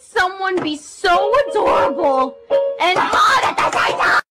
someone be so adorable and